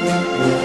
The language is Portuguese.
Música